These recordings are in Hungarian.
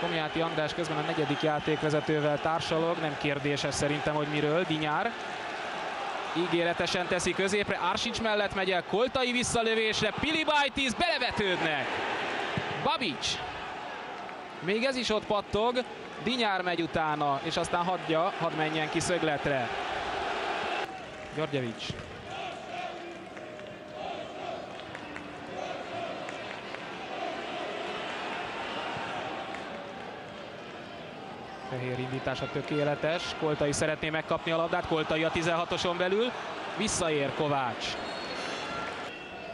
Komjáti András közben a negyedik játékvezetővel társalog, nem kérdéses szerintem, hogy miről, Dinyár. Ígéretesen teszi középre, Arsics mellett megy el, Koltai visszalövésre, Pilibajtis belevetődnek. Babics. Még ez is ott pattog, Dinyár megy utána, és aztán hagyja, hadd menjen ki szögletre. Györgyevics. Fehér indítása tökéletes. Koltai szeretné megkapni a labdát. Koltai a 16-oson belül. Visszaér Kovács.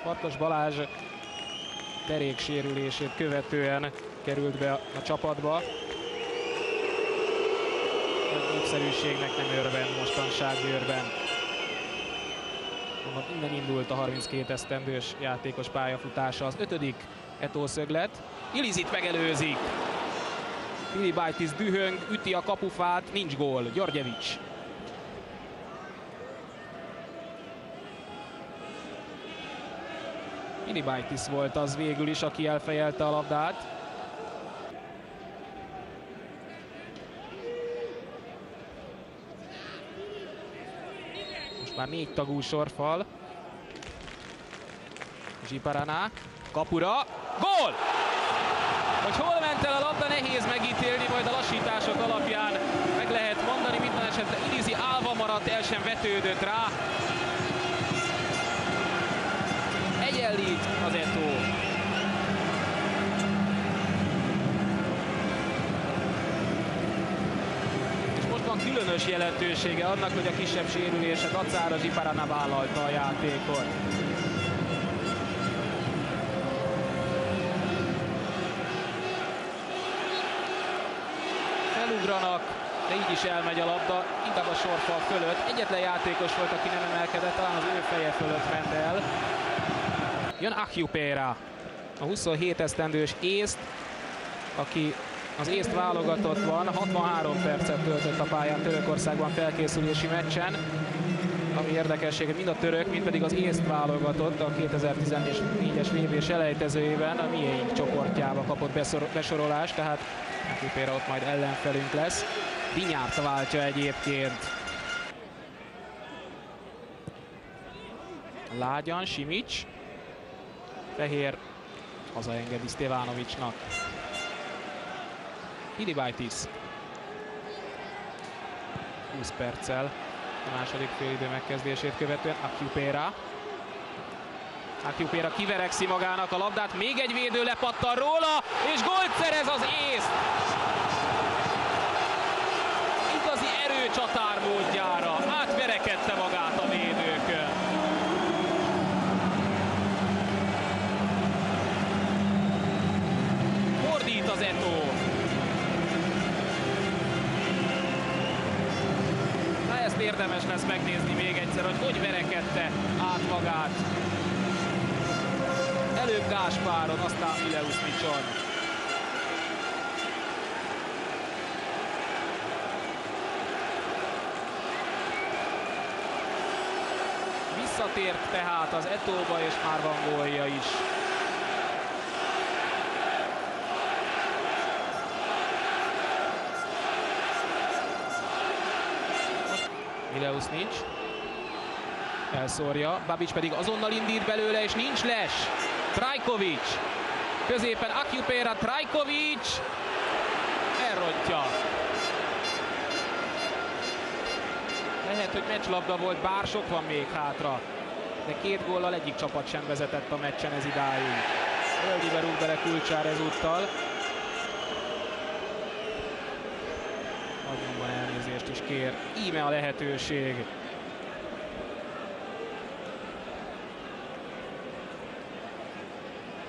Farkas Balázs sérülését követően került be a csapatba. A népszerűségnek nem örvend mostanság. Mondom, innen indult a 32 esztendős játékos pályafutása. Az ötödik Etó szöglet. Ilizit megelőzik. Pilibajtis dühöng, üti a kapufát, nincs gól. Györgyevics. Pilibajtis volt az végül is, aki elfejelte a labdát. Most már négy tagú sorfal. Zsiparana, kapura, gól! Hogy hol ment el a labda, nehéz megítélni, majd a lassítások alapján meg lehet mondani. Minden esetre Ilizi álva maradt, el sem vetődött rá. Egyenlít az Eto. És most van különös jelentősége annak, hogy a kisebb sérülése dacára Zsiparana vállalta a játékot. Felugranak, de így is elmegy a labda, inkább a sorfal fölött. Egyetlen játékos volt, aki nem emelkedett, talán az ő feje fölött ment el. Jön Akjupéra, a 27 esztendős észt, aki az észt válogatott van, 63 percet töltött a pályán Törökországban felkészülési meccsen. Ami érdekesség, mind a török, mind pedig az észt válogatott a 2014-es vb selejtezőjében a miénk csoportjába kapott besorolást, tehát Kupéra ott majd ellenfelünk lesz. Vinyárt váltja egyébként. Lágyan, Simics. Fehér hazaengedi Stevanovicsnak. Pilibajtis. 20 perccel a második félidő megkezdését követően Akjupéra. Akjupéra kiverekszi magának a labdát, még egy védő lepattan róla, és gólt szerez az észt! Igazi erőcsatár módjára, átverekedte magát a védőkön. Fordít az Eto. Érdemes lesz megnézni még egyszer, hogy hogy verekedte át magát előbb Gáspáron, aztán Mileusznicson. Visszatért tehát az Etóba, és már van gólja is. Mileusz nincs. Elszórja, Babic pedig azonnal indít belőle, és nincs les. Trajkovic. Középen Akjupéra, Trajkovic. Elrontja. Lehet, hogy meccslabda volt, bár sok van még hátra. De két góllal egyik csapat sem vezetett a meccsen ez idáig. Öldibe rúg bele Kulcsár ezúttal. Azonban elnézést is kér. Íme a lehetőség.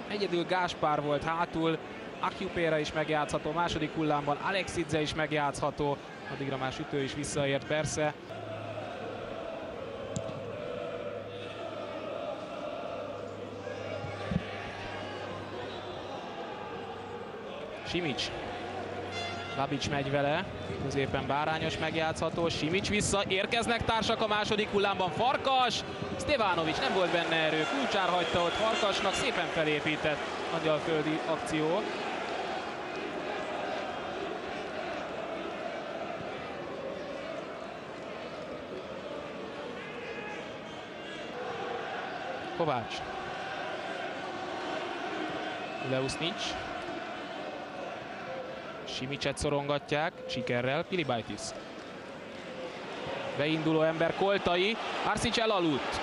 Egyedül Gáspár volt hátul, Akjupéra is megjátszható, második hullámban Alexidze is megjátszható, addigra már sütő is visszaért persze. Simics. Babics megy vele, középen Bárányos megjátszható, Simics vissza, érkeznek társak a második hullámban, Farkas, Stevanovics nem volt benne erő, Kulcsár hagyta ott Farkasnak, szépen felépített angyalföldi akció. Kovács. Leusz nincs. Simicset szorongatják, sikerrel Pilibaitis. Beinduló ember Koltai, Arsic elaludt.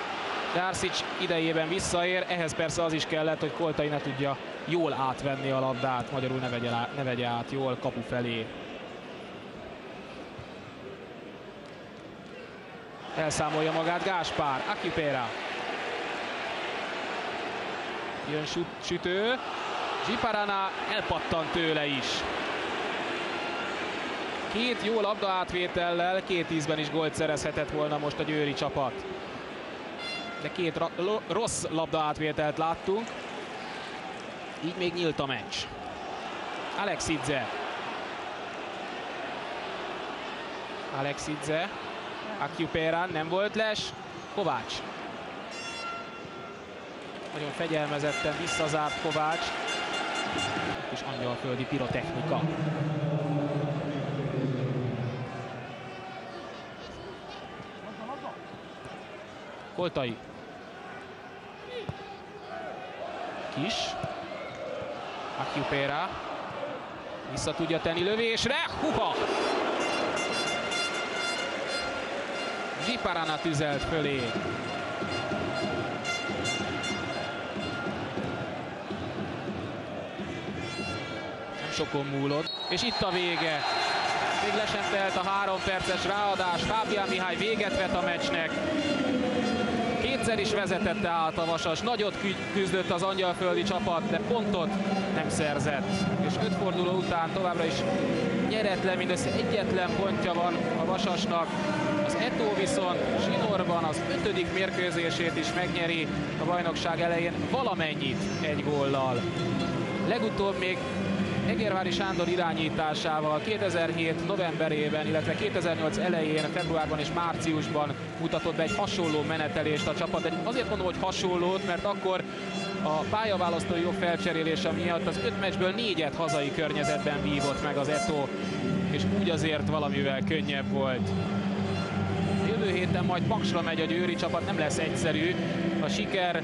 De Arsic idejében visszaér, ehhez persze az is kellett, hogy Koltai ne tudja jól átvenni a labdát, magyarul ne vegye, ne vegye át jól kapu felé. Elszámolja magát Gáspár, Akipera. Jön süt, sütő, Zsiparana elpattan tőle is. Két jó labda átvétellel, két ízben is gólt szerezhetett volna most a győri csapat. De két rossz labda átvételt láttunk. Így még nyílt a meccs. Alexidze. Alexidze. Akjuperán nem volt les. Kovács. Nagyon fegyelmezetten visszazárt Kovács. És angyalföldi pirotechnika. Koltai. Kis. Akjupera. Vissza tudja tenni lövésre. Huha! Zsiparana tüzelt fölé. Nem sokon múlott. És itt a vége. Még le sem telt a három perces ráadás. Fábián Mihály véget vet a meccsnek. Kétszer is vezetette át a Vasas, nagyot küzdött az angyalföldi csapat, de pontot nem szerzett. És öt forduló után továbbra is nyeretlen, mindössze egyetlen pontja van a Vasasnak. Az Eto viszont zsinórban az ötödik mérkőzését is megnyeri a bajnokság elején valamennyit egy góllal. Legutóbb még Egervári Sándor irányításával 2007 novemberében, illetve 2008 elején, februárban és márciusban mutatott be egy hasonló menetelést a csapat. De azért mondom, hogy hasonlót, mert akkor a pályaválasztói jog felcserélése miatt az öt meccsből négyet hazai környezetben vívott meg az Eto, és úgy azért valamivel könnyebb volt. Jövő héten majd Paksra megy a győri csapat, nem lesz egyszerű a siker,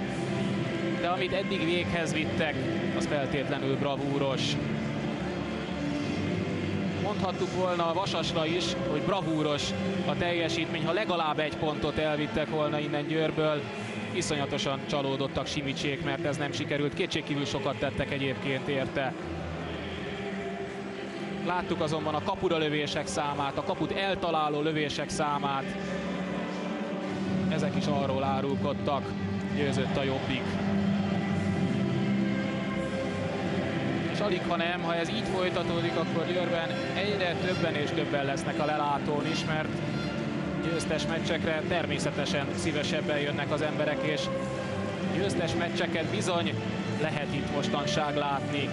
de amit eddig véghez vittek, az feltétlenül bravúros mondhattuk volna a Vasasra is, hogy bravúros a teljesítmény, ha legalább egy pontot elvittek volna innen Győrből. Iszonyatosan csalódottak Simicsék, mert ez nem sikerült. Kétségkívül sokat tettek egyébként érte. Láttuk azonban a kapura lövések számát, a kaput eltaláló lövések számát. Ezek is arról árulkodtak, győzött a jobbik. És alig ha nem, ha ez így folytatódik, akkor Győrben egyre többen és többen lesznek a lelátón is, mert győztes meccsekre természetesen szívesebben jönnek az emberek, és győztes meccseket bizony lehet itt mostanság látni.